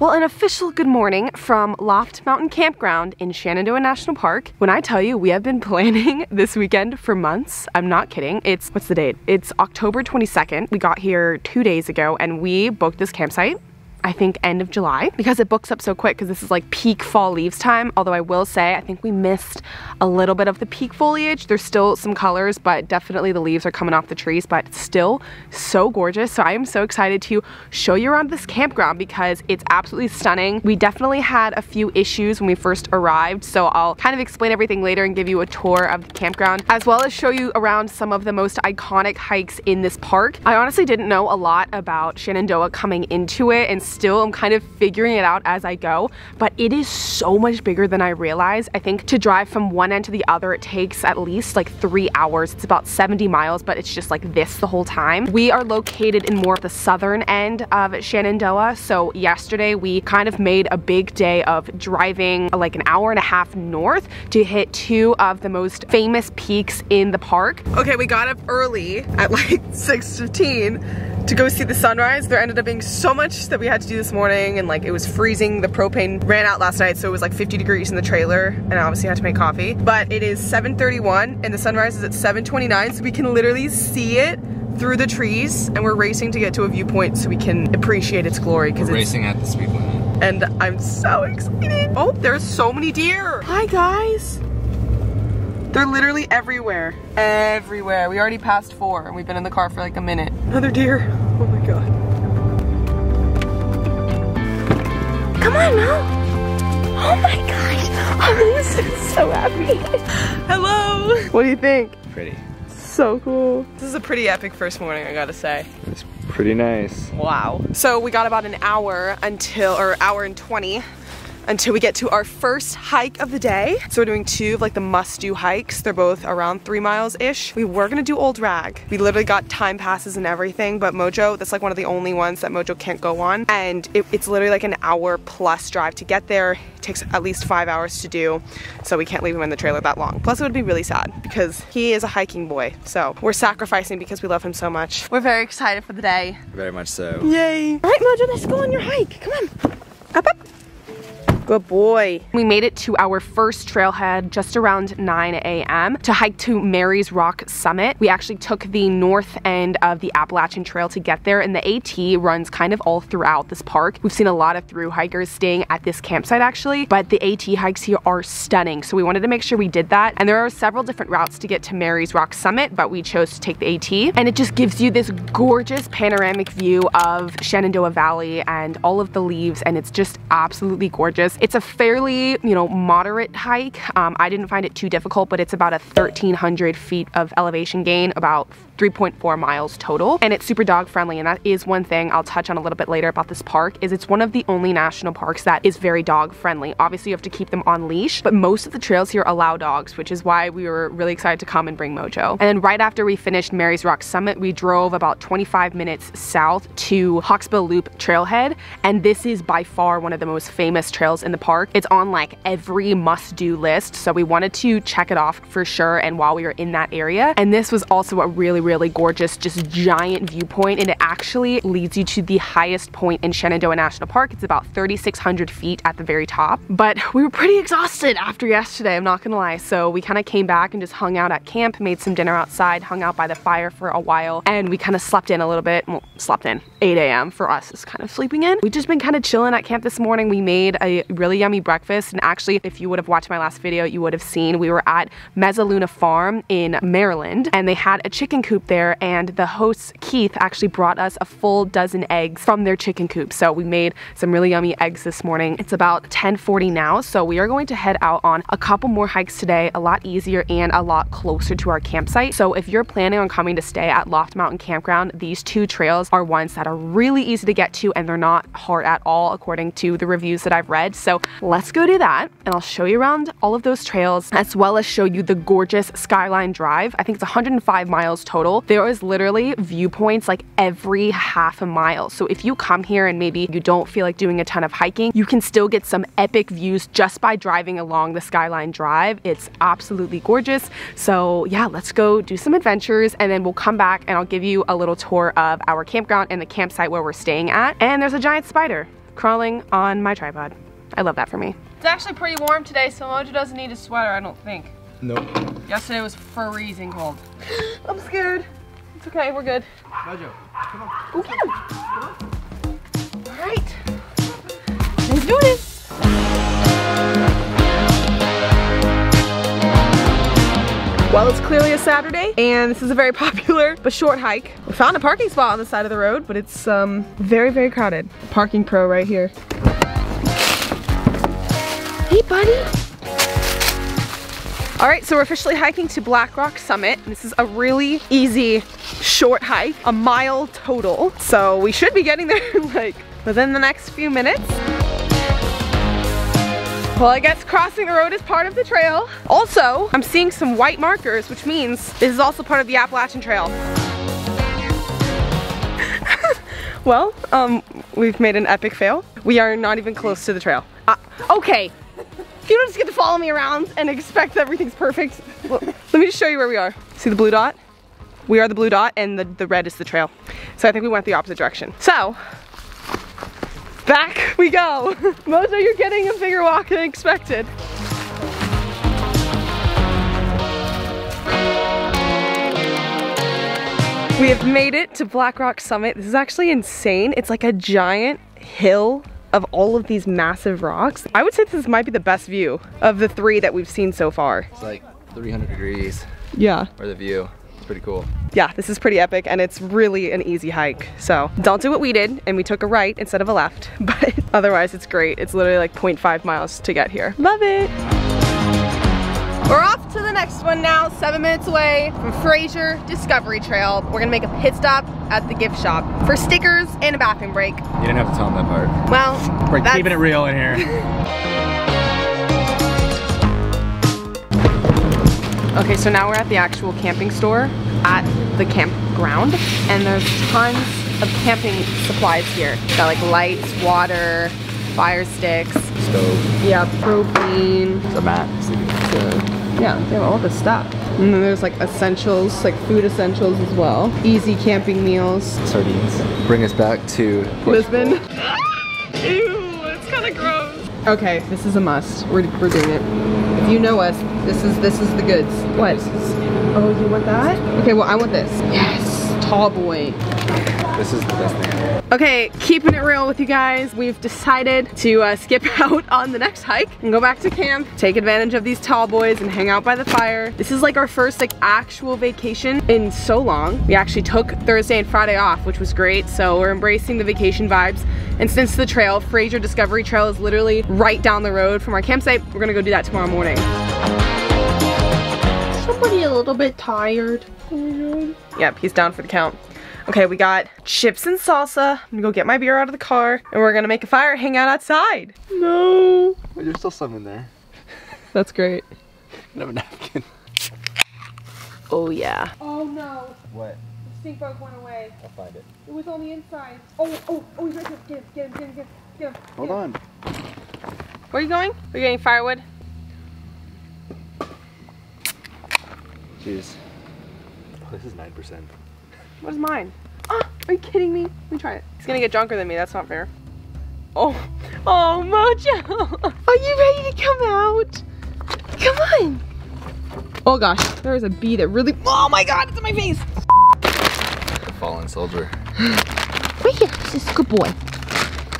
Well, an official good morning from Loft Mountain Campground in Shenandoah National Park. When I tell you we have been planning this weekend for months, I'm not kidding. It's, what's the date? It's October 22nd. We got here two days ago and we booked this campsite I think end of July because it books up so quick because this is like peak fall leaves time. Although I will say, I think we missed a little bit of the peak foliage. There's still some colors, but definitely the leaves are coming off the trees, but still so gorgeous. So I am so excited to show you around this campground because it's absolutely stunning. We definitely had a few issues when we first arrived. So I'll kind of explain everything later and give you a tour of the campground, as well as show you around some of the most iconic hikes in this park. I honestly didn't know a lot about Shenandoah coming into it and still I'm kind of figuring it out as I go, but it is so much bigger than I realized. I think to drive from one end to the other, it takes at least like three hours. It's about 70 miles, but it's just like this the whole time. We are located in more of the southern end of Shenandoah, so yesterday we kind of made a big day of driving like an hour and a half north to hit two of the most famous peaks in the park. Okay, we got up early at like 6.15 to go see the sunrise. There ended up being so much that we had to do this morning and like it was freezing. The propane ran out last night so it was like 50 degrees in the trailer and I obviously had to make coffee. But it is 7.31 and the sunrise is at 7.29 so we can literally see it through the trees and we're racing to get to a viewpoint so we can appreciate its glory because it's racing at the speed limit. And I'm so excited. Oh, there's so many deer. Hi guys. They're literally everywhere. Everywhere. We already passed four and we've been in the car for like a minute. Another deer. Oh my god. Come on, Mel. Oh my gosh. I'm so happy. Hello. What do you think? Pretty. So cool. This is a pretty epic first morning, I gotta say. It's pretty nice. Wow. So we got about an hour until, or hour and 20 until we get to our first hike of the day. So we're doing two of like the must-do hikes. They're both around three miles-ish. We were gonna do Old Rag. We literally got time passes and everything, but Mojo, that's like one of the only ones that Mojo can't go on. And it, it's literally like an hour plus drive to get there. It takes at least five hours to do, so we can't leave him in the trailer that long. Plus it would be really sad because he is a hiking boy. So we're sacrificing because we love him so much. We're very excited for the day. Very much so. Yay. All right, Mojo, let's go on your hike. Come on. Up, up. Good boy. We made it to our first trailhead just around 9 a.m. to hike to Mary's Rock Summit. We actually took the north end of the Appalachian Trail to get there and the AT runs kind of all throughout this park. We've seen a lot of through hikers staying at this campsite actually, but the AT hikes here are stunning. So we wanted to make sure we did that. And there are several different routes to get to Mary's Rock Summit, but we chose to take the AT. And it just gives you this gorgeous panoramic view of Shenandoah Valley and all of the leaves and it's just absolutely gorgeous. It's a fairly, you know, moderate hike. Um, I didn't find it too difficult, but it's about a 1,300 feet of elevation gain, about 3.4 miles total and it's super dog friendly and that is one thing I'll touch on a little bit later about this park is it's one of the only national parks that is very dog friendly. Obviously you have to keep them on leash but most of the trails here allow dogs which is why we were really excited to come and bring Mojo. And then right after we finished Mary's Rock Summit we drove about 25 minutes south to Hawksbill Loop trailhead and this is by far one of the most famous trails in the park. It's on like every must-do list so we wanted to check it off for sure and while we were in that area. And this was also a really really gorgeous, just giant viewpoint and it actually leads you to the highest point in Shenandoah National Park. It's about 3,600 feet at the very top. But we were pretty exhausted after yesterday, I'm not gonna lie. So we kind of came back and just hung out at camp, made some dinner outside, hung out by the fire for a while, and we kind of slept in a little bit. Well, slept in. 8 a.m. for us is kind of sleeping in. We've just been kind of chilling at camp this morning. We made a really yummy breakfast and actually if you would have watched my last video you would have seen we were at Mezzaluna Farm in Maryland and they had a chicken coop there and the host Keith actually brought us a full dozen eggs from their chicken coop. So we made some really yummy eggs this morning. It's about 1040 now, so we are going to head out on a couple more hikes today, a lot easier and a lot closer to our campsite. So if you're planning on coming to stay at Loft Mountain Campground, these two trails are ones that are really easy to get to and they're not hard at all according to the reviews that I've read. So let's go do that and I'll show you around all of those trails as well as show you the gorgeous Skyline Drive. I think it's 105 miles total. There is literally viewpoints like every half a mile. So if you come here and maybe you don't feel like doing a ton of hiking, you can still get some epic views just by driving along the Skyline Drive. It's absolutely gorgeous. So yeah, let's go do some adventures and then we'll come back and I'll give you a little tour of our campground and the campsite where we're staying at. And there's a giant spider crawling on my tripod. I love that for me. It's actually pretty warm today, so Mojo doesn't need a sweater, I don't think. Nope. Yesterday was freezing cold. I'm scared. It's okay, we're good. Mojo, come on. Go get him. All right. Let's do this. Well, it's clearly a Saturday, and this is a very popular but short hike. We found a parking spot on the side of the road, but it's um, very, very crowded. Parking pro right here. Hey, buddy. All right, so we're officially hiking to Blackrock Summit. This is a really easy, short hike, a mile total. So we should be getting there like within the next few minutes. Well, I guess crossing the road is part of the trail. Also, I'm seeing some white markers, which means this is also part of the Appalachian Trail. well, um, we've made an epic fail. We are not even close to the trail. Uh, okay, you don't just get to follow me around and expect that everything's perfect. Well, let me just show you where we are. See the blue dot? We are the blue dot and the, the red is the trail. So I think we went the opposite direction. So, back we go. Mojo, you're getting a bigger walk than expected. We have made it to Blackrock Summit. This is actually insane. It's like a giant hill of all of these massive rocks. I would say this might be the best view of the three that we've seen so far. It's like 300 degrees Yeah. for the view. It's pretty cool. Yeah, this is pretty epic and it's really an easy hike. So don't do what we did and we took a right instead of a left, but otherwise it's great. It's literally like 0.5 miles to get here. Love it. We're off to the next one now, seven minutes away from Frazier Discovery Trail. We're gonna make a pit stop at the gift shop for stickers and a bathroom break. You didn't have to tell them that part. Well, We're that's- keeping it real in here. Okay, so now we're at the actual camping store at the campground, and there's tons of camping supplies here. Got like lights, water, fire sticks, Stove. yeah, propane, The mat. yeah, they have all this stuff. And then there's like essentials, like food essentials as well. Easy camping meals. Sardines. Bring us back to Lisbon. Ew, it's kind of gross. Okay, this is a must. We're, we're doing it. If you know us, this is this is the goods. What? Oh, you want that? Okay, well I want this. Yes, tall boy. This is the best thing ever. Okay, keeping it real with you guys, we've decided to uh, skip out on the next hike and go back to camp, take advantage of these tall boys and hang out by the fire. This is like our first like actual vacation in so long. We actually took Thursday and Friday off, which was great. So we're embracing the vacation vibes. And since the trail, Frazier Discovery Trail is literally right down the road from our campsite, we're gonna go do that tomorrow morning. Somebody a little bit tired. Yep, he's down for the count. Okay, we got chips and salsa. I'm gonna go get my beer out of the car and we're gonna make a fire, hang out outside. No. Wait, there's still some in there. That's great. I have a napkin. Oh yeah. Oh no, What? the stink bug went away. I'll find it. It was on the inside. Oh, oh, oh, he's right there. Get him, get him, get him, get him. Get him. Hold on. Where are you going? Are you getting firewood? Jeez. Oh, this is 9%. What is mine? Ah, are you kidding me? Let me try it. He's gonna get drunker than me, that's not fair. Oh, oh Mojo! Are you ready to come out? Come on! Oh gosh, there is a bee that really, oh my god, it's in my face! The fallen soldier. Right here. This is a good boy.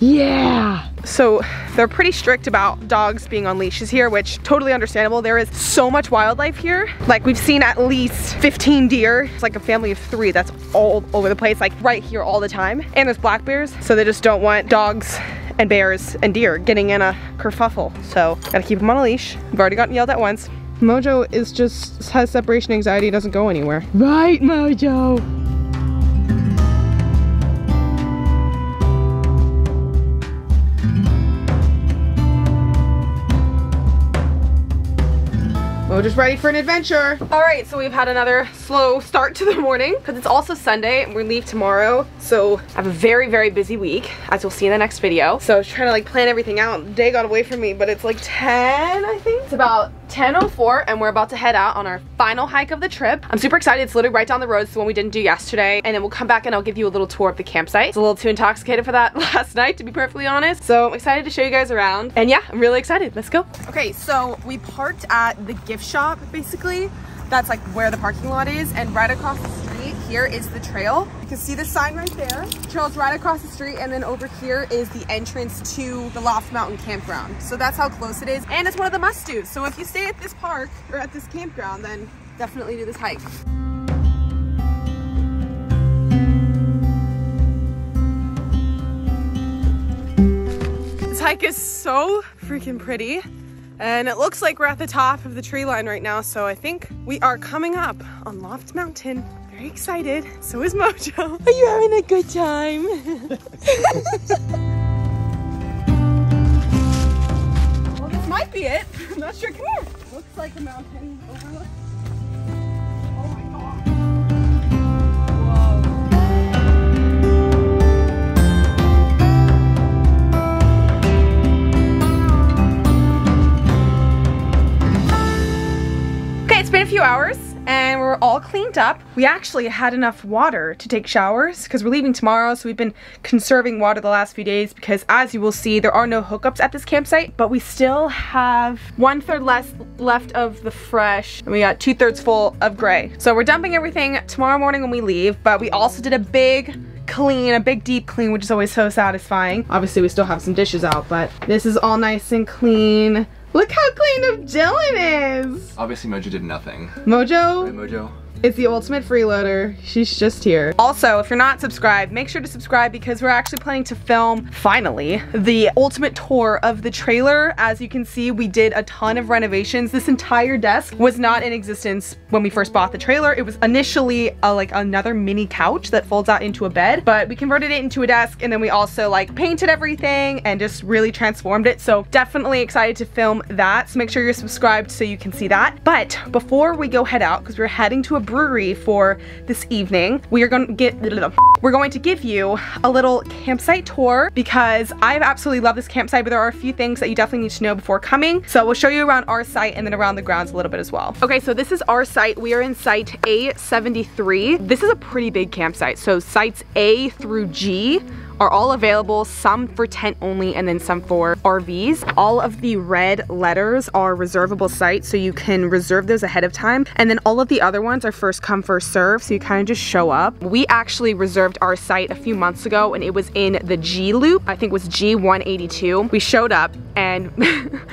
Yeah. So they're pretty strict about dogs being on leashes here, which totally understandable. There is so much wildlife here. Like we've seen at least 15 deer. It's like a family of three that's all over the place, like right here all the time. And there's black bears, so they just don't want dogs and bears and deer getting in a kerfuffle. So gotta keep them on a leash. We've already gotten yelled at once. Mojo is just has separation anxiety, doesn't go anywhere. Right, Mojo. We're just ready for an adventure. All right, so we've had another slow start to the morning because it's also Sunday and we leave tomorrow. So I have a very, very busy week as you'll see in the next video. So I was trying to like plan everything out. Day got away from me, but it's like 10, I think. It's about 10.04 and we're about to head out on our final hike of the trip. I'm super excited. It's literally right down the road. It's the one we didn't do yesterday. And then we'll come back and I'll give you a little tour of the campsite. It's a little too intoxicated for that last night, to be perfectly honest. So I'm excited to show you guys around. And yeah, I'm really excited. Let's go. Okay, so we parked at the gift shop, basically. That's like where the parking lot is. And right across the street here is the trail. You can see the sign right there. Trail's right across the street. And then over here is the entrance to the Loft Mountain Campground. So that's how close it is. And it's one of the must-dos. So if you stay at this park or at this campground, then definitely do this hike. This hike is so freaking pretty. And it looks like we're at the top of the tree line right now. So I think we are coming up on Loft Mountain. Very excited. So is Mojo. Are you having a good time? well, this might be it. I'm not sure. Come here. Looks like a mountain overlook. Cleaned up. We actually had enough water to take showers because we're leaving tomorrow, so we've been conserving water the last few days because as you will see, there are no hookups at this campsite, but we still have one third less left of the fresh and we got two thirds full of gray. So we're dumping everything tomorrow morning when we leave, but we also did a big clean, a big deep clean, which is always so satisfying. Obviously we still have some dishes out, but this is all nice and clean. Look how clean up Dylan is. Obviously, Mojo did nothing. Mojo Right, Mojo? Is the ultimate freeloader. She's just here. Also, if you're not subscribed, make sure to subscribe because we're actually planning to film, finally, the ultimate tour of the trailer. As you can see, we did a ton of renovations. This entire desk was not in existence when we first bought the trailer. It was initially a, like another mini couch that folds out into a bed, but we converted it into a desk and then we also like painted everything and just really transformed it. So definitely excited to film that. So make sure you're subscribed so you can see that. But before we go head out, because we're heading to a brewery for this evening. We are going to get we're going to give you a little campsite tour because I absolutely love this campsite, but there are a few things that you definitely need to know before coming. So we'll show you around our site and then around the grounds a little bit as well. Okay, so this is our site. We are in site A73. This is a pretty big campsite. So sites A through G are all available, some for tent only and then some for RVs. All of the red letters are reservable sites, so you can reserve those ahead of time. And then all of the other ones are first come, first serve, so you kind of just show up. We actually reserved our site a few months ago and it was in the G loop, I think it was G182. We showed up and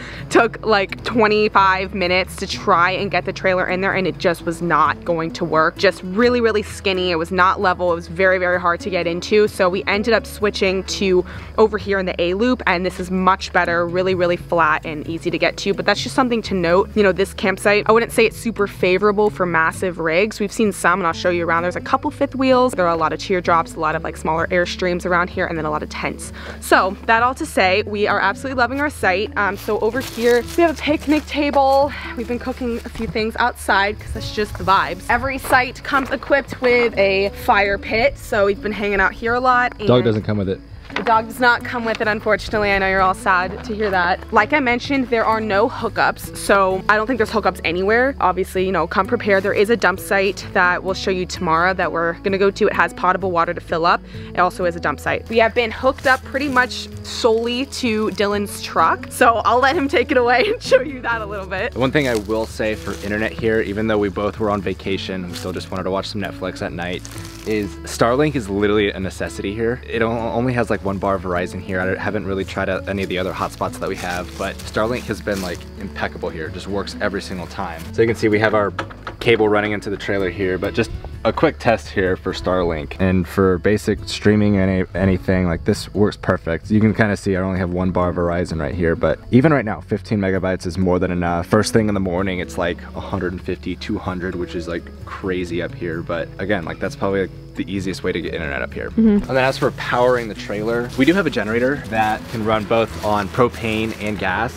took like 25 minutes to try and get the trailer in there and it just was not going to work. Just really, really skinny. It was not level. It was very, very hard to get into. So we ended up switching to over here in the A loop and this is much better, really, really flat and easy to get to. But that's just something to note. You know, this campsite, I wouldn't say it's super favorable for massive rigs. We've seen some and I'll show you around. There's a couple fifth wheels. There are a lot of teardrops, a lot of like smaller airstreams around here and then a lot of tents. So that all to say, we are absolutely loving our site. Um, so over here, we have a picnic table. We've been cooking a few things outside because that's just the vibes. Every site comes equipped with a fire pit. So we've been hanging out here a lot. Dog doesn't come with it. the dog does not come with it, unfortunately. I know you're all sad to hear that. Like I mentioned, there are no hookups, so I don't think there's hookups anywhere. Obviously, you know, come prepared. There is a dump site that we'll show you tomorrow that we're gonna go to. It has potable water to fill up. It also is a dump site. We have been hooked up pretty much solely to Dylan's truck, so I'll let him take it away and show you that a little bit. One thing I will say for internet here, even though we both were on vacation, we still just wanted to watch some Netflix at night, is Starlink is literally a necessity here. It only has like one bar of Verizon here. I haven't really tried out any of the other hotspots that we have, but Starlink has been like impeccable here. Just works every single time. So you can see we have our cable running into the trailer here, but just a quick test here for Starlink. And for basic streaming and any, anything, like this works perfect. You can kind of see I only have one bar of Verizon right here, but even right now, 15 megabytes is more than enough. First thing in the morning, it's like 150, 200, which is like crazy up here. But again, like that's probably like the easiest way to get internet up here. Mm-hmm. And then as for powering the trailer, we do have a generator that can run both on propane and gas,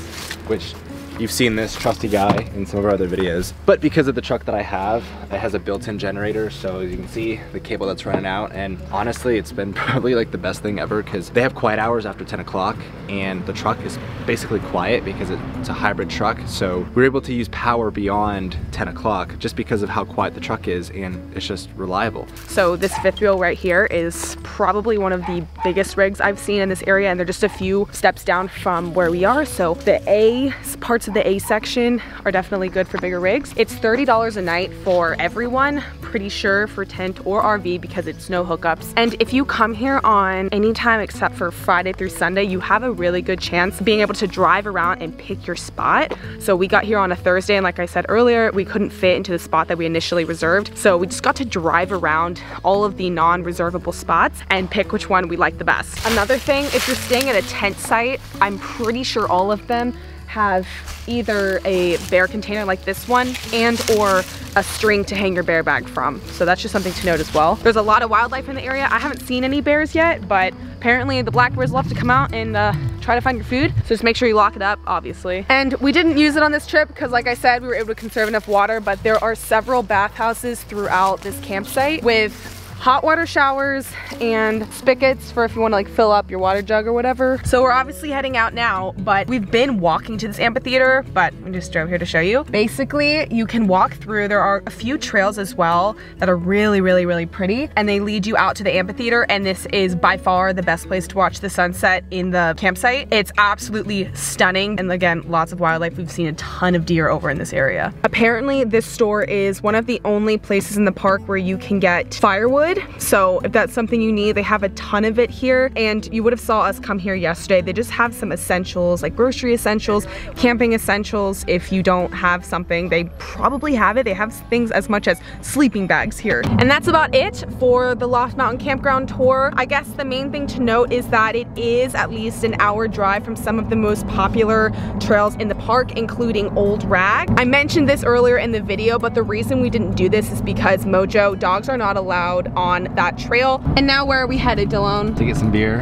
which You've seen this trusty guy in some of our other videos. But because of the truck that I have, it has a built-in generator. So as you can see, the cable that's running out. And honestly, it's been probably like the best thing ever because they have quiet hours after 10 o'clock and the truck is basically quiet because it's a hybrid truck. So we're able to use power beyond 10 o'clock just because of how quiet the truck is and it's just reliable. So this fifth wheel right here is probably one of the biggest rigs I've seen in this area and they're just a few steps down from where we are. So the A parts of the A section are definitely good for bigger rigs. It's $30 a night for everyone, pretty sure for tent or RV because it's no hookups. And if you come here on any time except for Friday through Sunday, you have a really good chance being able to drive around and pick your spot. So we got here on a Thursday and like I said earlier, we couldn't fit into the spot that we initially reserved. So we just got to drive around all of the non-reservable spots and pick which one we like the best. Another thing, if you're staying at a tent site, I'm pretty sure all of them have either a bear container like this one and or a string to hang your bear bag from. So that's just something to note as well. There's a lot of wildlife in the area. I haven't seen any bears yet, but apparently the black bears love to come out and uh, try to find your food. So just make sure you lock it up, obviously. And we didn't use it on this trip because like I said, we were able to conserve enough water, but there are several bathhouses throughout this campsite with hot water showers and spigots for if you want to like fill up your water jug or whatever. So we're obviously heading out now, but we've been walking to this amphitheater, but we just drove here to show you. Basically, you can walk through. There are a few trails as well that are really, really, really pretty, and they lead you out to the amphitheater, and this is by far the best place to watch the sunset in the campsite. It's absolutely stunning, and again, lots of wildlife. We've seen a ton of deer over in this area. Apparently, this store is one of the only places in the park where you can get firewood wood. So if that's something you need, they have a ton of it here. And you would have saw us come here yesterday. They just have some essentials like grocery essentials, camping essentials. If you don't have something, they probably have it. They have things as much as sleeping bags here. And that's about it for the Loft Mountain Campground tour. I guess the main thing to note is that it is at least an hour drive from some of the most popular trails in the park, including Old Rag. I mentioned this earlier in the video, but the reason we didn't do this is because Mojo, dogs are not allowed on that trail. And now where are we headed, Dylan? To get some beer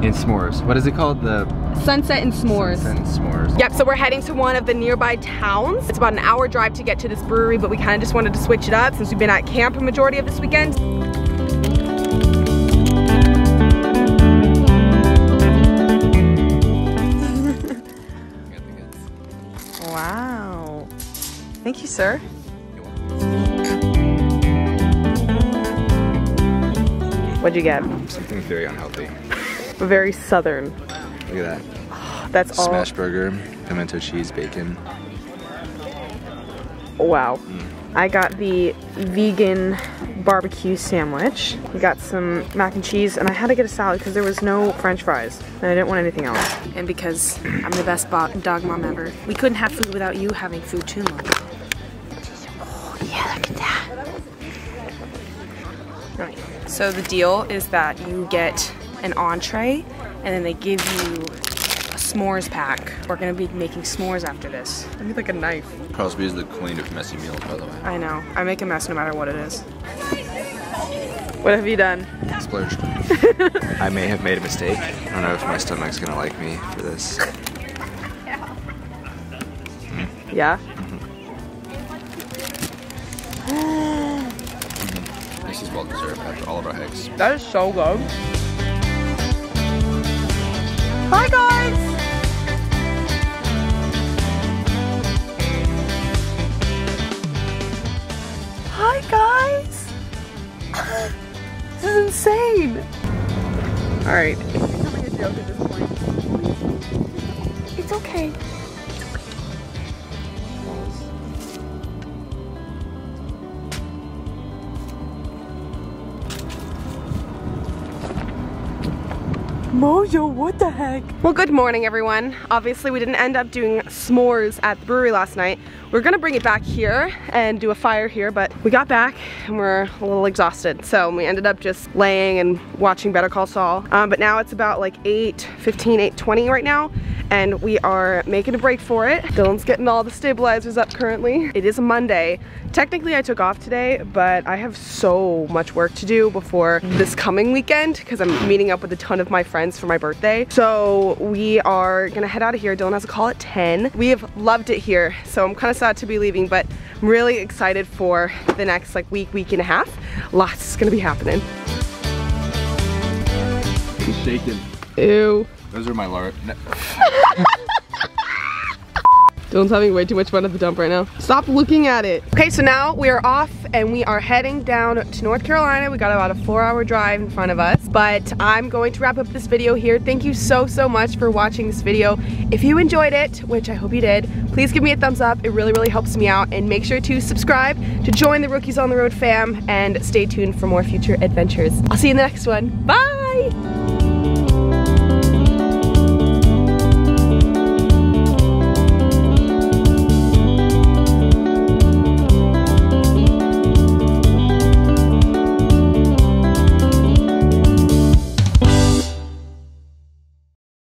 and s'mores. What is it called? The Sunset and S'mores. Sunset and S'mores. Yep, so we're heading to one of the nearby towns. It's about an hour drive to get to this brewery, but we kind of just wanted to switch it up since we've been at camp a majority of this weekend. wow. Thank you, sir. What'd you get? Something very unhealthy. Very southern. Look at that. That's all. Smash burger, pimento cheese, bacon. Wow. Mm. I got the vegan barbecue sandwich. We got some mac and cheese, and I had to get a salad because there was no french fries, and I didn't want anything else. And because I'm the best dog mom ever. We couldn't have food without you having food too, Mom. So the deal is that you get an entree, and then they give you a s'mores pack. We're gonna be making s'mores after this. I need like a knife. Crosby is the queen of messy meals, by the way. I know. I make a mess no matter what it is. What have you done? Splurged. I may have made a mistake. I don't know if my stomach's gonna like me for this. Yeah? This is well deserved after all of our hikes. That is so good. Hi guys! Hi guys! this is insane! Alright. It's becoming a joke at this point. It's okay. Mojo, what the heck? Well, good morning, everyone. Obviously, we didn't end up doing s'mores at the brewery last night. We are gonna bring it back here and do a fire here, but we got back and we're a little exhausted. So we ended up just laying and watching Better Call Saul. Um, but now it's about like 8, 15, 8, 20 right now. And we are making a break for it. Dylan's getting all the stabilizers up currently. It is a Monday. Technically I took off today, but I have so much work to do before this coming weekend because I'm meeting up with a ton of my friends for my birthday. So we are gonna head out of here. Dylan has a call at 10. We have loved it here, so I'm kind of sad to be leaving, but I'm really excited for the next like week, week and a half. Lots is gonna be happening. He's shaking. Ew. Those are my large. Dylan's having way too much fun at the dump right now. Stop looking at it. Okay, so now we are off and we are heading down to North Carolina. We got about a four hour drive in front of us, but I'm going to wrap up this video here. Thank you so, so much for watching this video. If you enjoyed it, which I hope you did, please give me a thumbs up. It really, really helps me out and make sure to subscribe to join the Rookies on the Road fam and stay tuned for more future adventures. I'll see you in the next one. Bye!